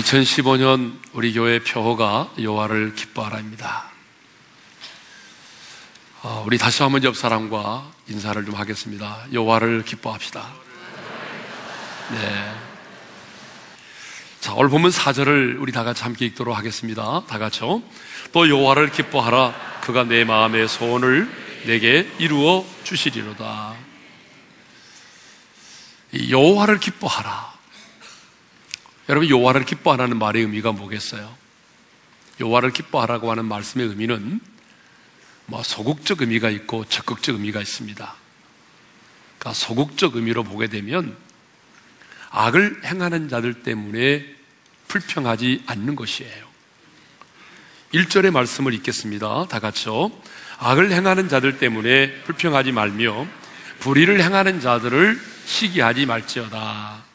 2015년 우리 교회 표어가 여호와를 기뻐하라입니다. 아, 우리 다시 한번 옆 사람과 인사를 좀 하겠습니다. 여호와를 기뻐합시다. 네. 자, 오늘 보면 4절을 우리 다 같이 함께 읽도록 하겠습니다. 다 같이요. 또 여호와를 기뻐하라. 그가 내 마음의 소원을 내게 이루어 주시리로다. 여호와를 기뻐하라. 여러분 여호와를 기뻐하라는 말의 의미가 뭐겠어요? 여호와를 기뻐하라고 하는 말씀의 의미는 뭐 소극적 의미가 있고 적극적 의미가 있습니다. 그러니까 소극적 의미로 보게 되면 악을 행하는 자들 때문에 불평하지 않는 것이에요. 1절의 말씀을 읽겠습니다. 다 같이요. 악을 행하는 자들 때문에 불평하지 말며 불의를 행하는 자들을 시기하지 말지어다.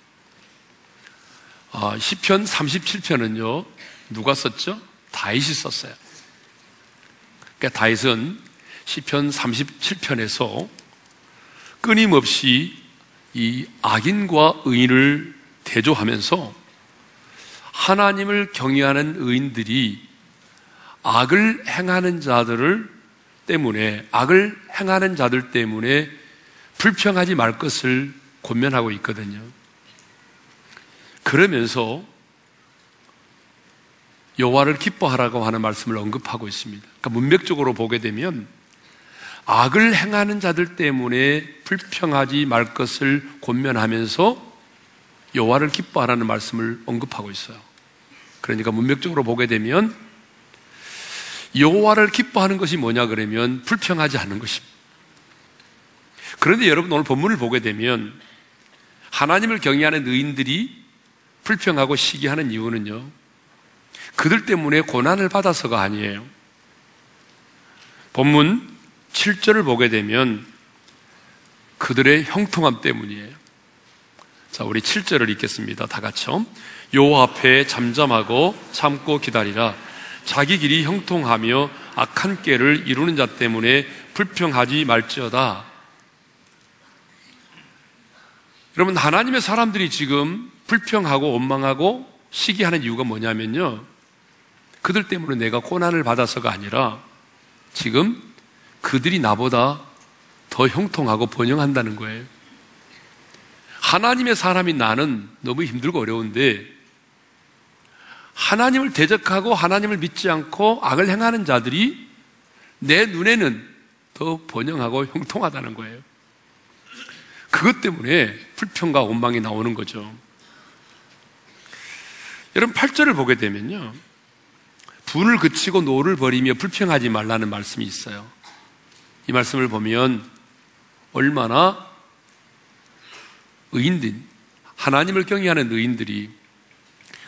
어, 시편 37편은요, 누가 썼죠? 다윗이 썼어요. 그러니까 다윗은 시편 37편에서 끊임없이 이 악인과 의인을 대조하면서 하나님을 경외하는 의인들이 악을 행하는 자들을 때문에 악을 행하는 자들 때문에 불평하지 말 것을 권면하고 있거든요. 그러면서 여호와를 기뻐하라고 하는 말씀을 언급하고 있습니다. 그러니까 문맥적으로 보게 되면 악을 행하는 자들 때문에 불평하지 말 것을 권면하면서 여호와를 기뻐하라는 말씀을 언급하고 있어요. 그러니까 문맥적으로 보게 되면 여호와를 기뻐하는 것이 뭐냐 그러면 불평하지 않는 것입니다. 그런데 여러분 오늘 본문을 보게 되면 하나님을 경외하는 의인들이 불평하고 시기하는 이유는요. 그들 때문에 고난을 받아서가 아니에요. 본문 7절을 보게 되면 그들의 형통함 때문이에요. 자, 우리 7절을 읽겠습니다. 다 같이요. 요 앞에 잠잠하고 참고 기다리라. 자기 길이 형통하며 악한 깨를 이루는 자 때문에 불평하지 말지어다. 여러분, 하나님의 사람들이 지금 불평하고 원망하고 시기하는 이유가 뭐냐면요. 그들 때문에 내가 고난을 받아서가 아니라 지금 그들이 나보다 더 형통하고 번영한다는 거예요. 하나님의 사람이 나는 너무 힘들고 어려운데 하나님을 대적하고 하나님을 믿지 않고 악을 행하는 자들이 내 눈에는 더 번영하고 형통하다는 거예요. 그것 때문에 불평과 원망이 나오는 거죠. 여러분 8절을 보게 되면요. 분을 그치고 노를 버리며 불평하지 말라는 말씀이 있어요. 이 말씀을 보면 얼마나 의인들, 하나님을 경외하는 의인들이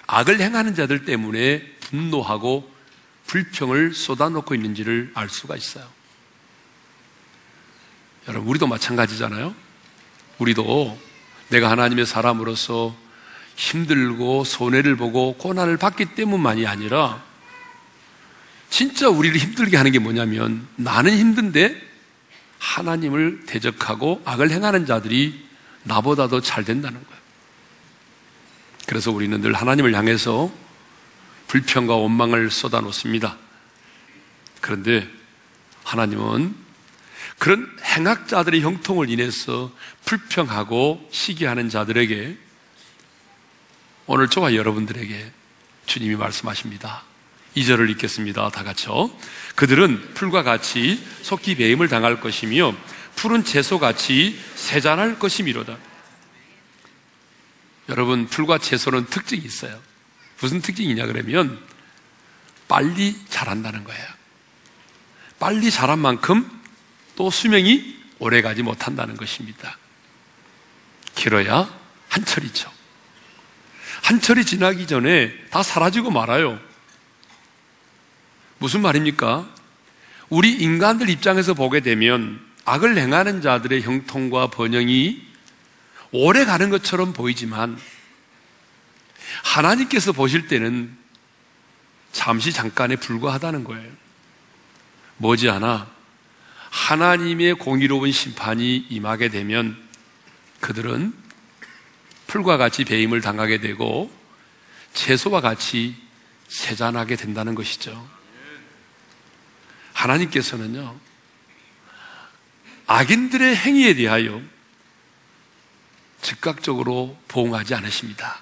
악을 행하는 자들 때문에 분노하고 불평을 쏟아놓고 있는지를 알 수가 있어요. 여러분, 우리도 마찬가지잖아요? 우리도 내가 하나님의 사람으로서 힘들고 손해를 보고 고난을 받기 때문만이 아니라 진짜 우리를 힘들게 하는 게 뭐냐면 나는 힘든데 하나님을 대적하고 악을 행하는 자들이 나보다 더 잘 된다는 거예요. 그래서 우리는 늘 하나님을 향해서 불평과 원망을 쏟아놓습니다. 그런데 하나님은 그런 행악자들의 형통을 인해서 불평하고 시기하는 자들에게 오늘 저와 여러분들에게 주님이 말씀하십니다. 2절을 읽겠습니다. 다 같이요. 그들은 풀과 같이 속기 배임을 당할 것이며 푸른 채소같이 세잔할 것이미로다. 여러분, 풀과 채소는 특징이 있어요. 무슨 특징이냐 그러면 빨리 자란다는 거예요. 빨리 자란 만큼 또 수명이 오래 가지 못한다는 것입니다. 길어야 한철이죠. 한철이 지나기 전에 다 사라지고 말아요. 무슨 말입니까? 우리 인간들 입장에서 보게 되면 악을 행하는 자들의 형통과 번영이 오래 가는 것처럼 보이지만 하나님께서 보실 때는 잠시 잠깐에 불과하다는 거예요. 머지않아 하나님의 공의로운 심판이 임하게 되면 그들은 풀과 같이 배임을 당하게 되고 채소와 같이 세잔하게 된다는 것이죠. 하나님께서는요, 악인들의 행위에 대하여 즉각적으로 보응하지 않으십니다.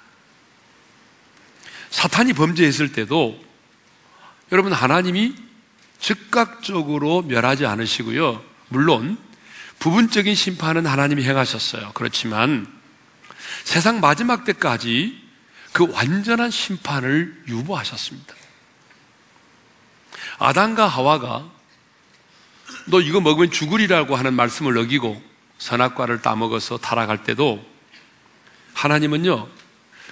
사탄이 범죄했을 때도 여러분 하나님이 즉각적으로 멸하지 않으시고요. 물론 부분적인 심판은 하나님이 행하셨어요. 그렇지만 세상 마지막 때까지 그 완전한 심판을 유보하셨습니다. 아담과 하와가 너 이거 먹으면 죽으리라고 하는 말씀을 어기고 선악과를 따먹어서 타락할 때도 하나님은요,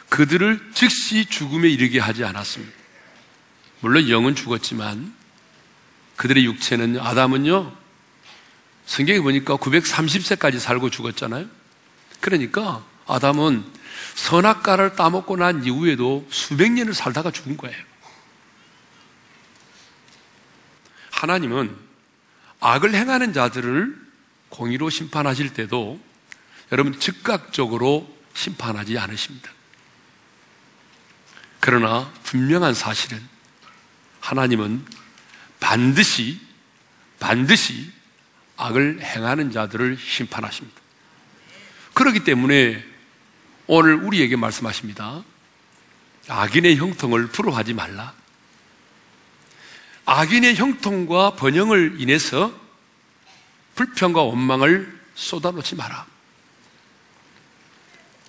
그들을 즉시 죽음에 이르게 하지 않았습니다. 물론 영은 죽었지만 그들의 육체는 아담은요, 성경에 보니까 930세까지 살고 죽었잖아요. 그러니까 아담은 선악과를 따먹고 난 이후에도 수백 년을 살다가 죽은 거예요. 하나님은 악을 행하는 자들을 공의로 심판하실 때도 여러분 즉각적으로 심판하지 않으십니다. 그러나 분명한 사실은 하나님은 반드시 반드시 악을 행하는 자들을 심판하십니다. 그렇기 때문에 오늘 우리에게 말씀하십니다. 악인의 형통을 부러워하지 말라. 악인의 형통과 번영을 인해서 불평과 원망을 쏟아놓지 마라.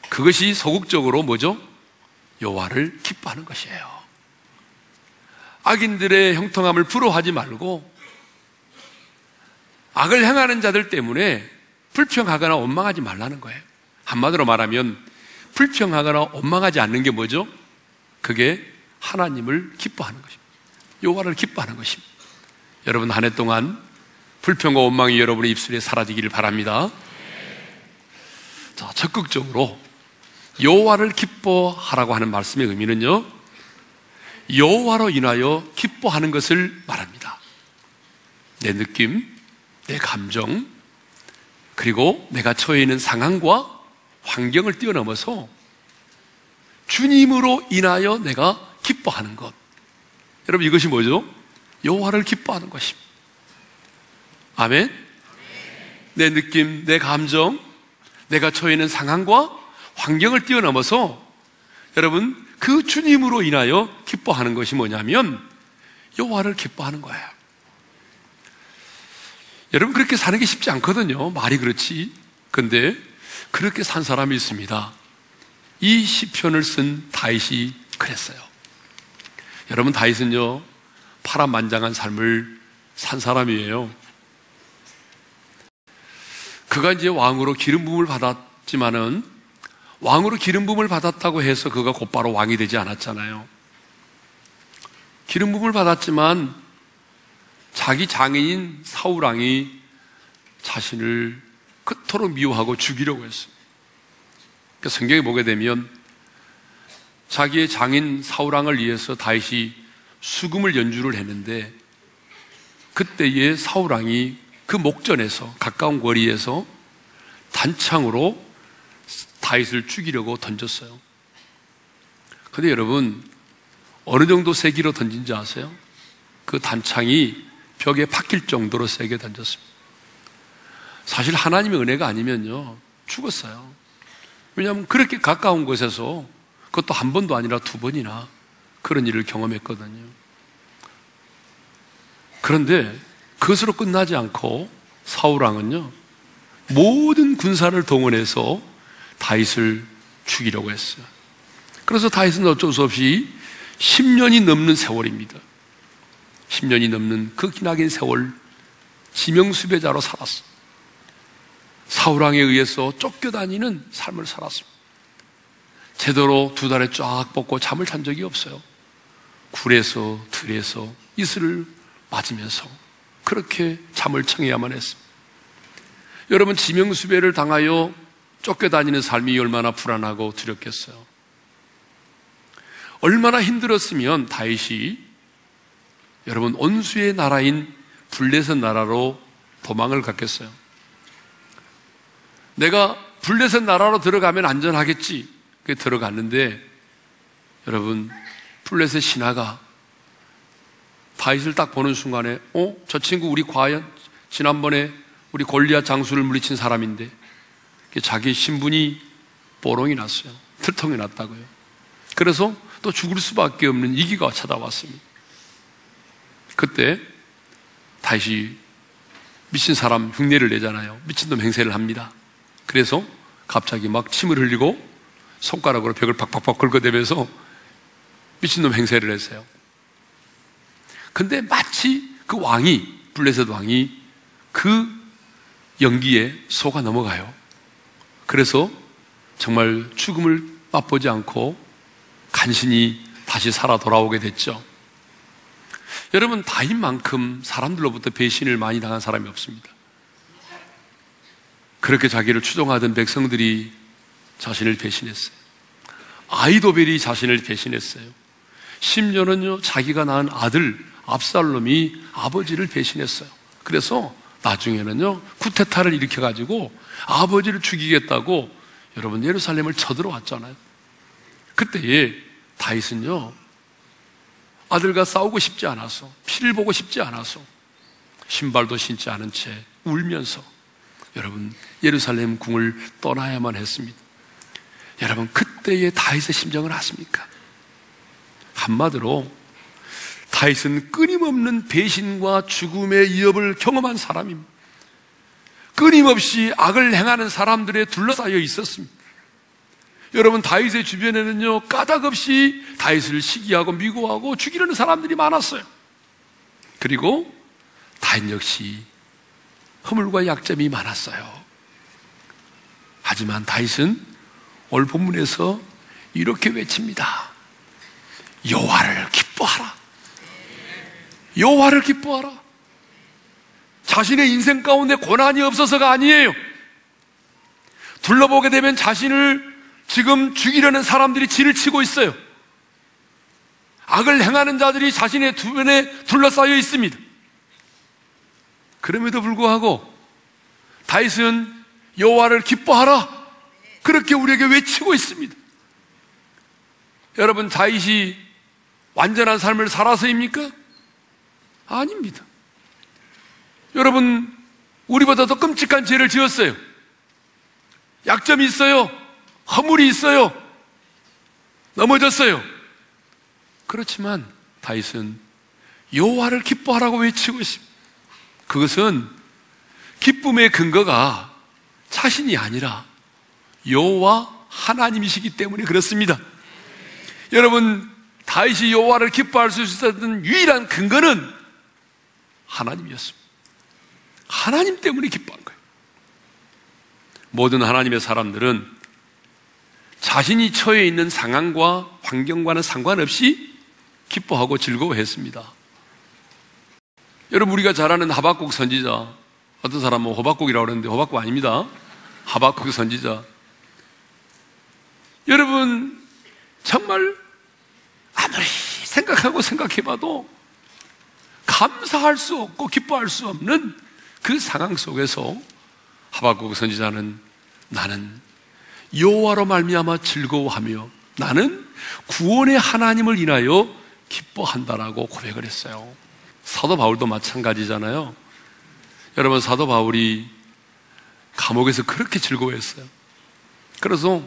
그것이 소극적으로 뭐죠? 여호와를 기뻐하는 것이에요. 악인들의 형통함을 부러워하지 말고 악을 행하는 자들 때문에 불평하거나 원망하지 말라는 거예요. 한마디로 말하면 불평하거나 원망하지 않는 게 뭐죠? 그게 하나님을 기뻐하는 것입니다. 여호와를 기뻐하는 것입니다. 여러분 한 해 동안 불평과 원망이 여러분의 입술에 사라지기를 바랍니다. 자, 적극적으로 여호와를 기뻐하라고 하는 말씀의 의미는요. 여호와로 인하여 기뻐하는 것을 말합니다. 내 느낌, 내 감정, 그리고 내가 처해 있는 상황과 환경을 뛰어넘어서 주님으로 인하여 내가 기뻐하는 것. 여러분 이것이 뭐죠? 여호와를 기뻐하는 것입니다. 아멘. 내 느낌, 내 감정, 내가 처해 있는 상황과 환경을 뛰어넘어서 여러분 그 주님으로 인하여 기뻐하는 것이 뭐냐면 여호와를 기뻐하는 거예요. 여러분 그렇게 사는 게 쉽지 않거든요. 말이 그렇지. 근데 그렇게 산 사람이 있습니다. 이 시편을 쓴 다윗이 그랬어요. 여러분 다윗은요 파란만장한 삶을 산 사람이에요. 그가 이제 왕으로 기름 부음을 받았지만은 왕으로 기름 부음을 받았다고 해서 그가 곧바로 왕이 되지 않았잖아요. 기름 부음을 받았지만 자기 장인인 사울 왕이 자신을 그토록 미워하고 죽이려고 했어요. 그러니까 성경에 보게 되면 자기의 장인 사울 왕을 위해서 다윗이 수금을 연주를 했는데 그때의 사울 왕이 그 목전에서 가까운 거리에서 단창으로 다윗을 죽이려고 던졌어요. 근데 여러분 어느 정도 세기로 던진지 아세요? 그 단창이 벽에 박힐 정도로 세게 던졌습니다. 사실 하나님의 은혜가 아니면요, 죽었어요. 왜냐하면 그렇게 가까운 곳에서 그것도 한 번도 아니라 두 번이나 그런 일을 경험했거든요. 그런데 그것으로 끝나지 않고 사울왕은요, 모든 군사를 동원해서 다윗을 죽이려고 했어요. 그래서 다윗은 어쩔 수 없이 10년이 넘는 세월입니다. 10년이 넘는 그 기나긴 세월 지명수배자로 살았어. 사울왕에 의해서 쫓겨다니는 삶을 살았습니다. 제대로 두 달에 쫙 뻗고 잠을 잔 적이 없어요. 굴에서 들에서 이슬을 맞으면서 그렇게 잠을 청해야만 했습니다. 여러분 지명수배를 당하여 쫓겨다니는 삶이 얼마나 불안하고 두렵겠어요. 얼마나 힘들었으면 다윗이 여러분 온수의 나라인 블레셋 나라로 도망을 갔겠어요. 내가 블레셋 나라로 들어가면 안전하겠지. 그 들어갔는데 여러분 플렛의 신하가 다윗을 딱 보는 순간에 어? 저 친구 우리 과연 지난번에 우리 골리앗 장수를 물리친 사람인데 자기 신분이 뽀롱이 났어요. 틀통이 났다고요. 그래서 또 죽을 수밖에 없는 이기가 찾아왔습니다. 그때 다시 미친 사람 흉내를 내잖아요. 미친놈 행세를 합니다. 그래서 갑자기 막 침을 흘리고 손가락으로 벽을 팍팍팍 긁어대면서 미친놈 행세를 했어요. 근데 마치 그 왕이, 블레셋 왕이 그 연기에 속아 넘어가요. 그래서 정말 죽음을 맛보지 않고 간신히 다시 살아 돌아오게 됐죠. 여러분, 다인만큼 사람들로부터 배신을 많이 당한 사람이 없습니다. 그렇게 자기를 추종하던 백성들이 자신을 배신했어요. 아이도벨이 자신을 배신했어요. 심지어는요, 자기가 낳은 아들 압살롬이 아버지를 배신했어요. 그래서 나중에는요, 쿠테타를 일으켜가지고 아버지를 죽이겠다고 여러분 예루살렘을 쳐들어왔잖아요. 그때에 다윗은요, 아들과 싸우고 싶지 않아서, 피를 보고 싶지 않아서, 신발도 신지 않은 채 울면서, 여러분, 예루살렘 궁을 떠나야만 했습니다. 여러분, 그때의 다윗의 심정을 아십니까? 한마디로, 다윗은 끊임없는 배신과 죽음의 위협을 경험한 사람입니다. 끊임없이 악을 행하는 사람들에 둘러싸여 있었습니다. 여러분 다윗의 주변에는요 까닭없이 다윗을 시기하고 미워하고 죽이려는 사람들이 많았어요. 그리고 다윗 역시 허물과 약점이 많았어요. 하지만 다윗은 오늘 본문에서 이렇게 외칩니다. 여호와를 기뻐하라. 여호와를 기뻐하라. 자신의 인생 가운데 고난이 없어서가 아니에요. 둘러보게 되면 자신을 지금 죽이려는 사람들이 진을 치고 있어요. 악을 행하는 자들이 자신의 주변에 둘러싸여 있습니다. 그럼에도 불구하고 다윗은 여호와를 기뻐하라 그렇게 우리에게 외치고 있습니다. 여러분 다윗이 완전한 삶을 살아서입니까? 아닙니다. 여러분 우리보다 더 끔찍한 죄를 지었어요. 약점이 있어요. 허물이 있어요. 넘어졌어요. 그렇지만 다윗은 여호와를 기뻐하라고 외치고 있습니다. 그것은 기쁨의 근거가 자신이 아니라 여호와 하나님이시기 때문에 그렇습니다. 여러분 다윗이 여호와를 기뻐할 수 있었던 유일한 근거는 하나님이었습니다. 하나님 때문에 기뻐한 거예요. 모든 하나님의 사람들은 자신이 처해 있는 상황과 환경과는 상관없이 기뻐하고 즐거워했습니다. 여러분 우리가 잘 아는 하박국 선지자 어떤 사람은 호박국이라고 그러는데 호박국 아닙니다. 하박국 선지자. 여러분 정말 아무리 생각하고 생각해봐도 감사할 수 없고 기뻐할 수 없는 그 상황 속에서 하박국 선지자는 나는 여호와로 말미암아 즐거워하며 나는 구원의 하나님을 인하여 기뻐한다라고 고백을 했어요. 사도 바울도 마찬가지잖아요. 여러분 사도 바울이 감옥에서 그렇게 즐거워했어요. 그래서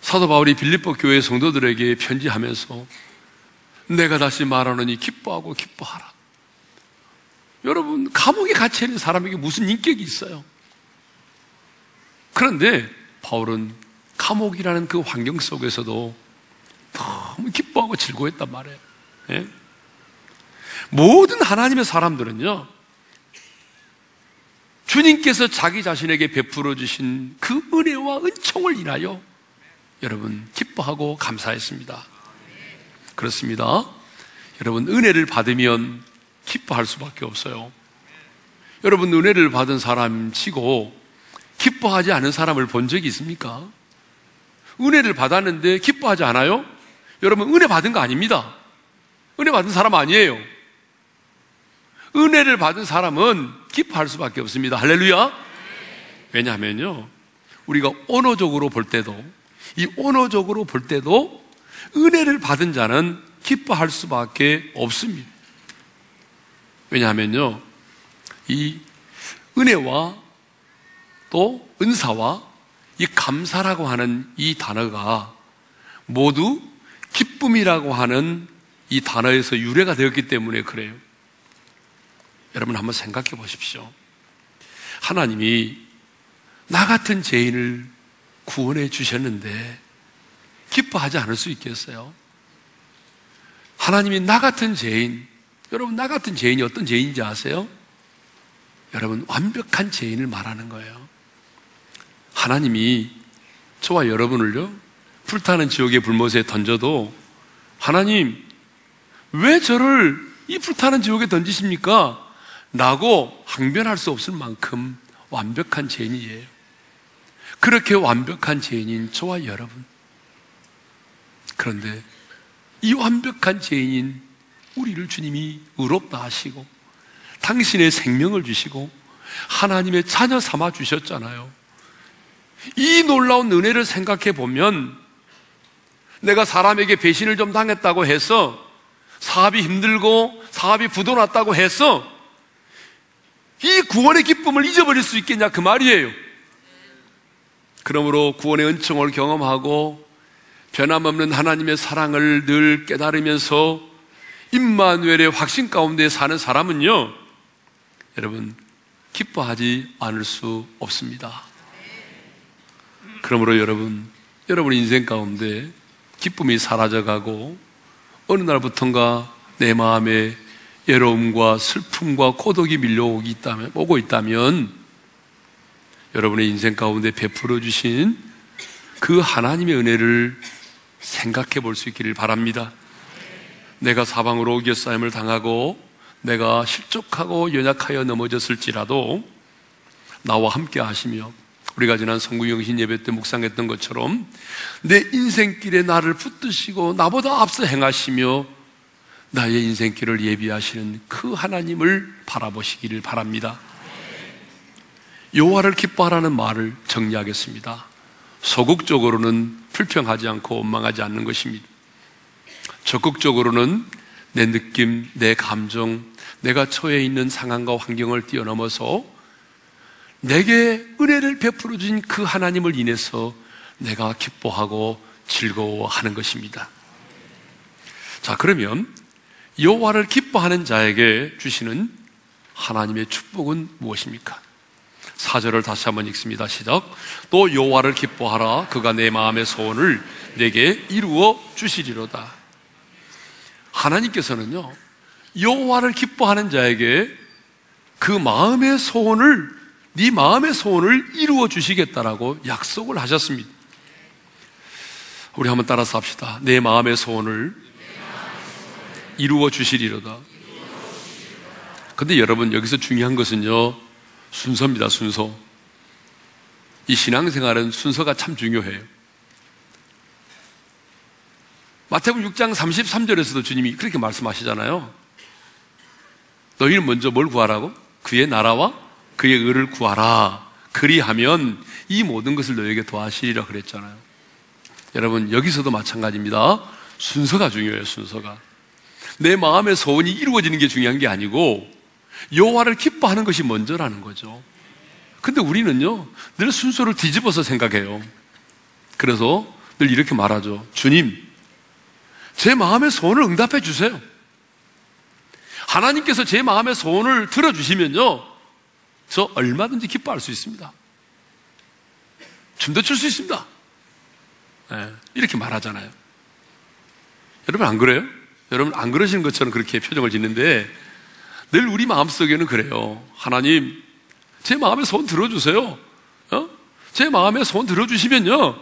사도 바울이 빌립보 교회 성도들에게 편지하면서 내가 다시 말하노니 기뻐하고 기뻐하라. 여러분 감옥에 갇혀 있는 사람에게 무슨 인격이 있어요? 그런데 바울은 감옥이라는 그 환경 속에서도 너무 기뻐하고 즐거워했단 말이에요. 예? 모든 하나님의 사람들은요, 주님께서 자기 자신에게 베풀어 주신 그 은혜와 은총을 인하여 여러분 기뻐하고 감사했습니다. 그렇습니다. 여러분 은혜를 받으면 기뻐할 수밖에 없어요. 여러분 은혜를 받은 사람 치고 기뻐하지 않은 사람을 본 적이 있습니까? 은혜를 받았는데 기뻐하지 않아요? 여러분, 은혜 받은 거 아닙니다. 은혜 받은 사람 아니에요. 은혜를 받은 사람은 기뻐할 수밖에 없습니다. 할렐루야! 왜냐하면요, 우리가 언어적으로 볼 때도, 이 언어적으로 볼 때도 은혜를 받은 자는 기뻐할 수밖에 없습니다. 왜냐하면요, 이 은혜와 또 은사와 이 감사라고 하는 이 단어가 모두 기쁨이라고 하는 이 단어에서 유래가 되었기 때문에 그래요. 여러분 한번 생각해 보십시오. 하나님이 나 같은 죄인을 구원해 주셨는데 기뻐하지 않을 수 있겠어요? 하나님이 나 같은 죄인, 여러분 나 같은 죄인이 어떤 죄인인지 아세요? 여러분 완벽한 죄인을 말하는 거예요. 하나님이 저와 여러분을요 불타는 지옥의 불못에 던져도 하나님 왜 저를 이 불타는 지옥에 던지십니까? 라고 항변할 수 없을 만큼 완벽한 죄인이에요. 그렇게 완벽한 죄인인 저와 여러분. 그런데 이 완벽한 죄인인 우리를 주님이 의롭다 하시고 당신의 생명을 주시고 하나님의 자녀 삼아 주셨잖아요. 이 놀라운 은혜를 생각해 보면 내가 사람에게 배신을 좀 당했다고 해서 사업이 힘들고 사업이 부도났다고 해서 이 구원의 기쁨을 잊어버릴 수 있겠냐 그 말이에요. 그러므로 구원의 은총을 경험하고 변함없는 하나님의 사랑을 늘 깨달으면서 임마누엘의 확신 가운데 사는 사람은요, 여러분 기뻐하지 않을 수 없습니다. 그러므로 여러분, 여러분 인생 가운데 기쁨이 사라져가고 어느 날부턴가 내 마음에 외로움과 슬픔과 고독이 밀려오기 있다면, 오고 있다면 여러분의 인생 가운데 베풀어 주신 그 하나님의 은혜를 생각해 볼 수 있기를 바랍니다. 내가 사방으로 오겨싸임을 당하고 내가 실족하고 연약하여 넘어졌을지라도 나와 함께 하시며 우리가 지난 성구영신 예배 때 묵상했던 것처럼 내 인생길에 나를 붙드시고 나보다 앞서 행하시며 나의 인생길을 예비하시는 그 하나님을 바라보시기를 바랍니다. 요하를 기뻐하라는 말을 정리하겠습니다. 소극적으로는 불평하지 않고 원망하지 않는 것입니다. 적극적으로는 내 느낌, 내 감정, 내가 처해 있는 상황과 환경을 뛰어넘어서 내게 은혜를 베풀어 주신 그 하나님을 인해서 내가 기뻐하고 즐거워하는 것입니다. 자, 그러면 여호와를 기뻐하는 자에게 주시는 하나님의 축복은 무엇입니까? 사절을 다시 한번 읽습니다. 시작. 또 여호와를 기뻐하라. 그가 내 마음의 소원을 내게 이루어 주시리로다. 하나님께서는요. 여호와를 기뻐하는 자에게 그 마음의 소원을 네 마음의 소원을 이루어 주시겠다라고 약속을 하셨습니다. 우리 한번 따라서 합시다. 내 마음의 소원을 이루어 주시리로다. 근데 여러분 여기서 중요한 것은요. 순서입니다. 순서. 이 신앙생활은 순서가 참 중요해요. 마태복음 6장 33절에서도 주님이 그렇게 말씀하시잖아요. 너희는 먼저 뭘 구하라고? 그의 나라와 그의 의를 구하라. 그리하면 이 모든 것을 너에게 도하시리라 그랬잖아요. 여러분 여기서도 마찬가지입니다. 순서가 중요해요. 순서가. 내 마음의 소원이 이루어지는 게 중요한 게 아니고 여호와를 기뻐하는 것이 먼저라는 거죠. 근데 우리는요 늘 순서를 뒤집어서 생각해요. 그래서 늘 이렇게 말하죠. 주님, 제 마음의 소원을 응답해 주세요. 하나님께서 제 마음의 소원을 들어주시면요, 저 얼마든지 기뻐할 수 있습니다. 춤도 출 수 있습니다. 네, 이렇게 말하잖아요. 여러분 안 그래요? 여러분 안 그러시는 것처럼 그렇게 표정을 짓는데 늘 우리 마음속에는 그래요. 하나님, 제 마음의 소원 들어주세요. 어? 제 마음의 소원 들어주시면요.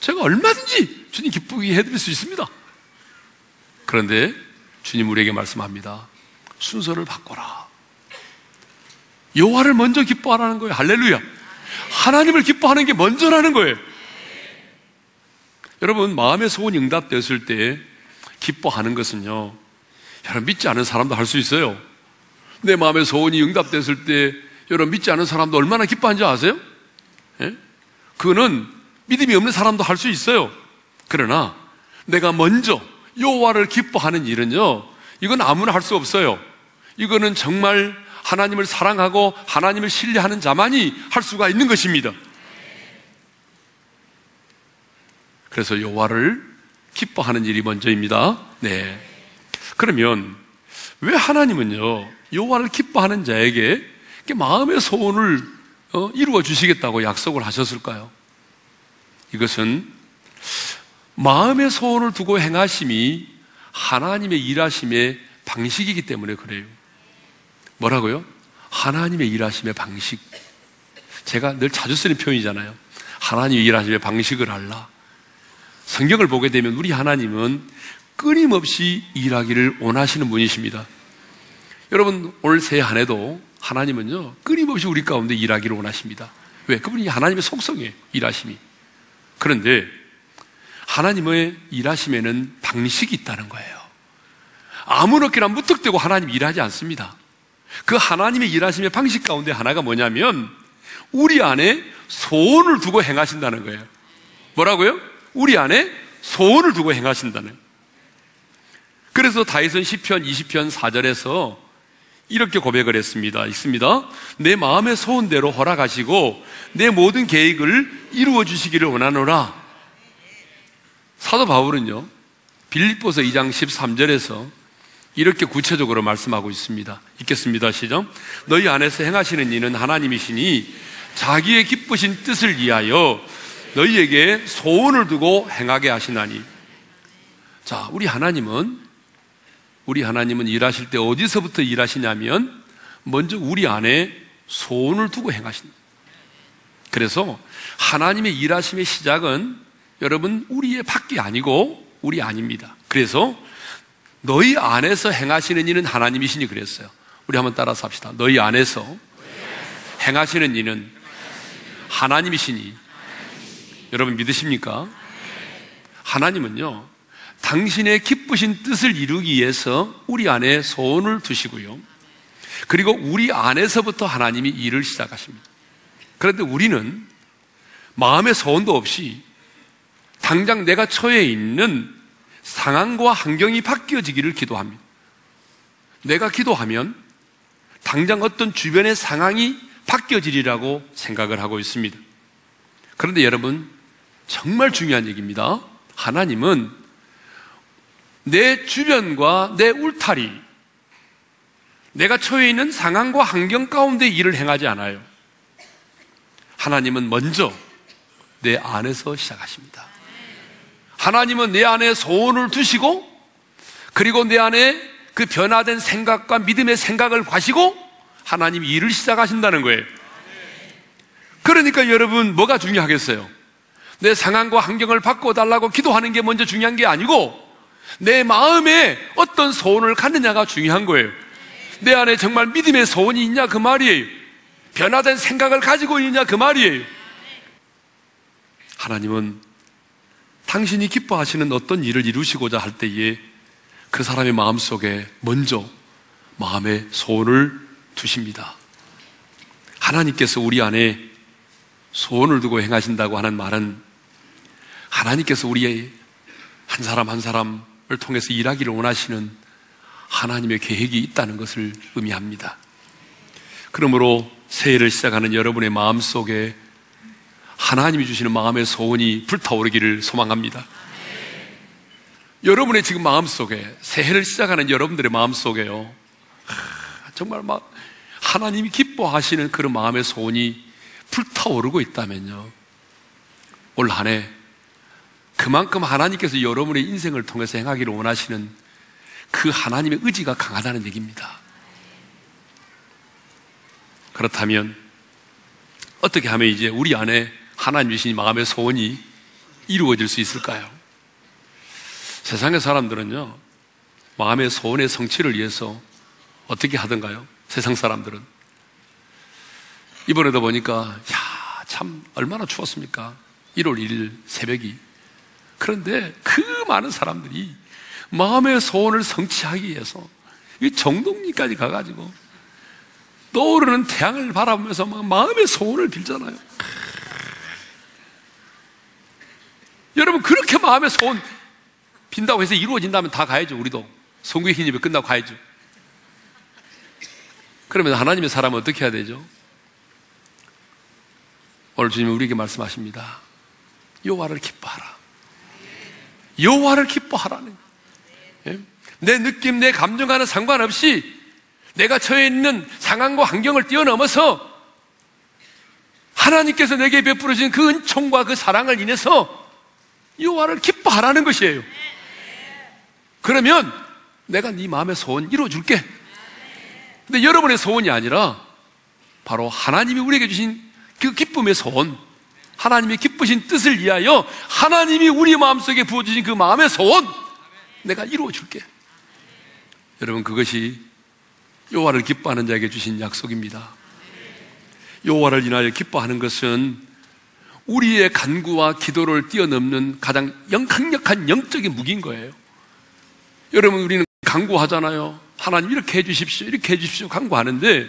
제가 얼마든지 주님 기쁘게 해드릴 수 있습니다. 그런데 주님 우리에게 말씀합니다. 순서를 바꿔라. 여호와를 먼저 기뻐하라는 거예요. 할렐루야. 하나님을 기뻐하는 게 먼저라는 거예요. 여러분 마음의 소원이 응답되었을 때 기뻐하는 것은요. 여러분 믿지 않은 사람도 할 수 있어요. 내 마음의 소원이 응답됐을 때 여러분 믿지 않은 사람도 얼마나 기뻐한지 아세요? 예? 그거는 믿음이 없는 사람도 할 수 있어요. 그러나 내가 먼저 여호와를 기뻐하는 일은요. 이건 아무나 할 수 없어요. 이거는 정말 하나님을 사랑하고 하나님을 신뢰하는 자만이 할 수가 있는 것입니다. 그래서 여호와를 기뻐하는 일이 먼저입니다. 네. 그러면 왜 하나님은요 여호와를 기뻐하는 자에게 마음의 소원을 어, 이루어 주시겠다고 약속을 하셨을까요? 이것은 마음의 소원을 두고 행하심이 하나님의 일하심의 방식이기 때문에 그래요. 뭐라고요? 하나님의 일하심의 방식. 제가 늘 자주 쓰는 표현이잖아요. 하나님의 일하심의 방식을 알라. 성경을 보게 되면 우리 하나님은 끊임없이 일하기를 원하시는 분이십니다. 여러분, 올 새해 한 해도 하나님은요, 끊임없이 우리 가운데 일하기를 원하십니다. 왜? 그분이 하나님의 속성이에요, 일하심이. 그런데 하나님의 일하심에는 방식이 있다는 거예요. 아무렇게나 무턱대고 하나님 일하지 않습니다. 그 하나님의 일하심의 방식 가운데 하나가 뭐냐면 우리 안에 소원을 두고 행하신다는 거예요. 뭐라고요? 우리 안에 소원을 두고 행하신다는. 그래서 다윗은 시편 20편 4절에서 이렇게 고백을 했습니다. 있습니다. 내 마음의 소원대로 허락하시고 내 모든 계획을 이루어 주시기를 원하노라. 사도 바울은요. 빌립보서 2장 13절에서 이렇게 구체적으로 말씀하고 있습니다. 읽겠습니다. 시작. 너희 안에서 행하시는 이는 하나님이시니 자기의 기쁘신 뜻을 위하여 너희에게 소원을 두고 행하게 하시나니. 자, 우리 하나님은 우리 하나님은 일하실 때 어디서부터 일하시냐면 먼저 우리 안에 소원을 두고 행하신다. 그래서 하나님의 일하심의 시작은 여러분 우리의 밖이 아니고 우리 아닙니다. 그래서 너희 안에서 행하시는 이는 하나님이시니 그랬어요. 우리 한번 따라서 합시다. 너희 안에서 행하시는 이는 하나님이시니 여러분 믿으십니까? 하나님은요, 당신의 기쁘신 뜻을 이루기 위해서 우리 안에 소원을 두시고요. 그리고 우리 안에서부터 하나님이 일을 시작하십니다. 그런데 우리는 마음의 소원도 없이 당장 내가 처해 있는 상황과 환경이 바뀌어지기를 기도합니다. 내가 기도하면 당장 어떤 주변의 상황이 바뀌어지리라고 생각을 하고 있습니다. 그런데 여러분, 정말 중요한 얘기입니다. 하나님은 내 주변과 내 울타리, 내가 처해 있는 상황과 환경 가운데 일을 행하지 않아요. 하나님은 먼저 내 안에서 시작하십니다. 하나님은 내 안에 소원을 두시고 그리고 내 안에 그 변화된 생각과 믿음의 생각을 가시고 하나님이 일을 시작하신다는 거예요. 그러니까 여러분 뭐가 중요하겠어요? 내 상황과 환경을 바꿔달라고 기도하는 게 먼저 중요한 게 아니고 내 마음에 어떤 소원을 갖느냐가 중요한 거예요. 내 안에 정말 믿음의 소원이 있냐 그 말이에요. 변화된 생각을 가지고 있냐 그 말이에요. 하나님은 당신이 기뻐하시는 어떤 일을 이루시고자 할 때에 그 사람의 마음 속에 먼저 마음의 소원을 두십니다. 하나님께서 우리 안에 소원을 두고 행하신다고 하는 말은 하나님께서 우리의 한 사람 한 사람을 통해서 일하기를 원하시는 하나님의 계획이 있다는 것을 의미합니다. 그러므로 새해를 시작하는 여러분의 마음 속에 하나님이 주시는 마음의 소원이 불타오르기를 소망합니다. 여러분의 지금 마음 속에 새해를 시작하는 여러분들의 마음 속에요. 정말 막 하나님이 기뻐하시는 그런 마음의 소원이 불타오르고 있다면요. 올 한해 그만큼 하나님께서 여러분의 인생을 통해서 행하기를 원하시는 그 하나님의 의지가 강하다는 얘기입니다. 그렇다면 어떻게 하면 이제 우리 안에 하나님 주신 마음의 소원이 이루어질 수 있을까요? 세상의 사람들은요, 마음의 소원의 성취를 위해서 어떻게 하던가요? 세상 사람들은. 이번에도 보니까, 야, 참, 얼마나 추웠습니까? 1월 1일 새벽이. 그런데 그 많은 사람들이 마음의 소원을 성취하기 위해서 이 정동리까지 가가지고 떠오르는 태양을 바라보면서 마음의 소원을 빌잖아요. 여러분 그렇게 마음의 소원 빈다고 해서 이루어진다면 다 가야죠. 우리도 성국의 힘입에 끝나고 가야죠. 그러면 하나님의 사람은 어떻게 해야 되죠? 오늘 주님은 우리에게 말씀하십니다. 여호와를 기뻐하라. 여호와를 기뻐하라는 예? 내 느낌, 내 감정과는 상관없이 내가 처해 있는 상황과 환경을 뛰어넘어서 하나님께서 내게 베풀어 주신 그 은총과 그 사랑을 인해서 여호와를 기뻐하라는 것이에요. 그러면 내가 네 마음의 소원 이루어 줄게. 근데 여러분의 소원이 아니라 바로 하나님이 우리에게 주신 그 기쁨의 소원, 하나님의 기쁘신 뜻을 위하여 하나님이 우리 마음속에 부어주신 그 마음의 소원, 내가 이루어 줄게. 여러분 그것이 여호와를 기뻐하는 자에게 주신 약속입니다. 여호와를 인하여 기뻐하는 것은 우리의 간구와 기도를 뛰어넘는 가장 영, 강력한 영적인 무기인 거예요. 여러분 우리는 간구하잖아요. 하나님 이렇게 해주십시오, 이렇게 해주십시오 간구하는데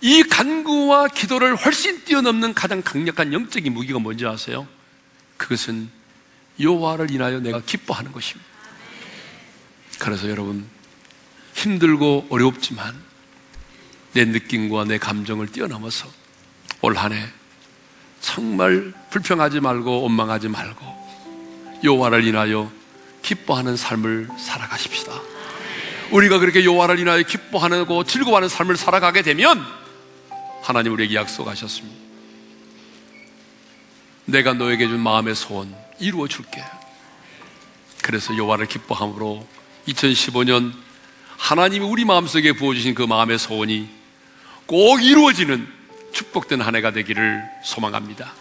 이 간구와 기도를 훨씬 뛰어넘는 가장 강력한 영적인 무기가 뭔지 아세요? 그것은 여호와를 인하여 내가 기뻐하는 것입니다. 그래서 여러분 힘들고 어렵지만 내 느낌과 내 감정을 뛰어넘어서 올 한해 정말 불평하지 말고 원망하지 말고 여호와를 인하여 기뻐하는 삶을 살아가십시다. 우리가 그렇게 여호와를 인하여 기뻐하고 즐거워하는 삶을 살아가게 되면 하나님 우리에게 약속하셨습니다. 내가 너에게 준 마음의 소원 이루어 줄게. 그래서 여호와를 기뻐함으로 2015년 하나님이 우리 마음속에 부어주신 그 마음의 소원이 꼭 이루어지는 축복된 한 해가 되기를 소망합니다.